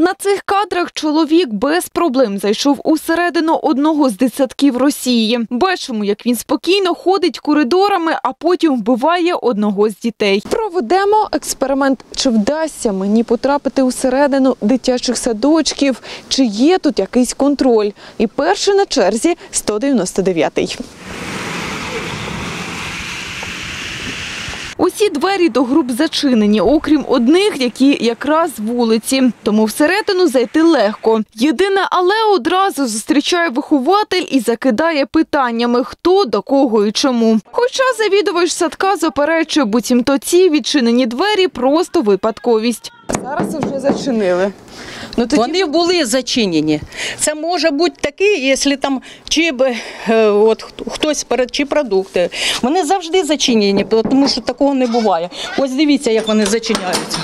На цих кадрах чоловік без проблем зайшов усередину одного з дитсадків Росії. Бачимо, як він спокійно ходить коридорами, а потім вбиває одного з дітей. Проведемо експеримент. Чи вдасться мені потрапити усередину дитячих садочків? Чи є тут якийсь контроль? І перший на черзі 199-й. Усі двері до груп зачинені, окрім одних, які якраз вулиці. Тому всередину зайти легко. Єдине, але одразу зустрічає вихователь і закидає питаннями, хто до кого і чому. Хоча завідувач садка заперечує, буцімто ці відчинені двері просто випадковість. Зараз вже зачинили. Ну Вони були зачинені. Це може бути таке, якщо там чи е, от хто- хтось перед чи продукти. Вони завжди зачинені, тому що такого не буває. Ось дивіться, як вони зачиняються.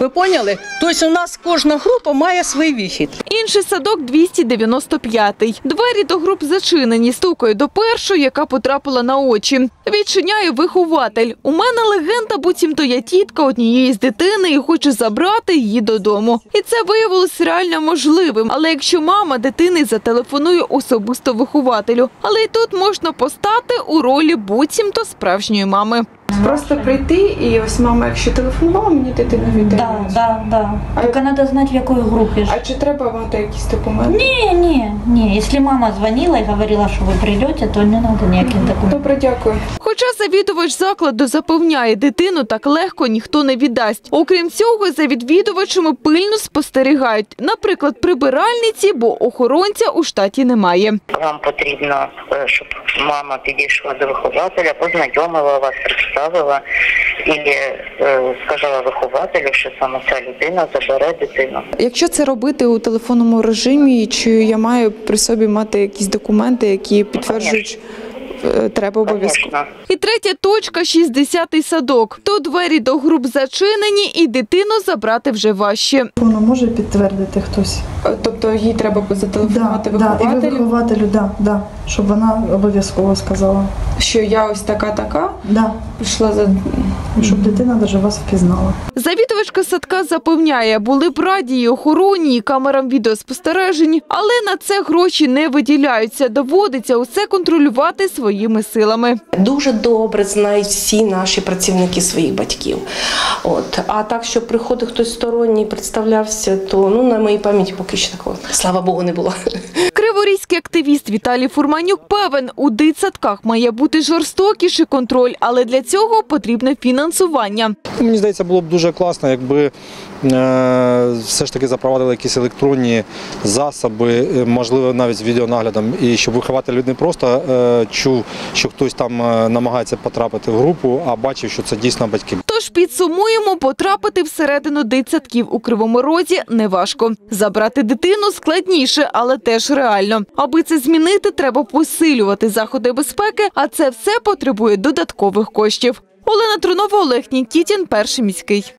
Ви поняли? Тобто у нас кожна група має свій вихід. Інший садок 295-й. Двері до груп зачинені. Стукає до першої, яка потрапила на очі. Відчиняє вихователь. У мене легенда, буцімто я тітка однієї з дитини і хочу забрати її додому. І це виявилось реально можливим. Але якщо мама дитини зателефонує особисто вихователю, але й тут можна постати у ролі буцімто справжньої мами. Просто прийти і ось мама, якщо телефонувала, мені дитина віддає. Да, да, да. А Только надо знать, в какой группе. ж. А чи треба мати якісь документи? Не, не, не. Если мама звонила и говорила, что вы придете, то не надо никаких документов. Добре, дякую. Хоча завідувач закладу запевняє, дитину так легко ніхто не віддасть. Окрім цього, за відвідувачами пильно спостерігають, наприклад, прибиральниці, бо охоронця у штаті немає. Вам потрібно, е, щоб мама підійшла до вихователя, познайомила вас, представила і е, сказала вихователю, що саме ця людина забере дитину. Якщо це робити у телефонному режимі, чи я маю при собі мати якісь документи, які підтверджують, е, треба обов'язково? І третя точка 60-й садок. Тут двері до груп зачинені, і дитину забрати вже важче. Воно може підтвердити хтось. Е, Тобто їй треба зателефонувати да, і вихователю, вихователю, да, да, щоб вона обов'язково сказала. Що я ось така така Да, прийшла за щоб дитина даже вас впізнала. Завідувачка садка запевняє, були б раді і охороні, і камерам відеоспостережень, але на це гроші не виділяються. Доводиться усе контролювати своїми силами. Дуже добре знають всі наші працівники своїх батьків. От. А так, що приходить хтось сторонній, представлявся, то ну, на моїй пам'яті поки що такого, слава Богу, не було. Криворізький активіст Віталій Фурманюк певен, у дитсадках має бути жорстокіший контроль, але для цього потрібне фінансування. Мені здається, було б дуже класно, якби е, все ж таки запровадили якісь електронні засоби, е, можливо, навіть з відеонаглядом, і щоб вихователь не просто е, чув, що хтось там намагається потрапити в групу, а бачив, що це дійсно батьки. Тож підсумуємо, потрапити всередину дитсадків у Кривому Розі неважко. Забрати дитину складніше, але теж реально. Аби це змінити, треба посилювати заходи безпеки, а це все потребує додаткових коштів. Олена Трунова, Олег Нікітін, перший міський.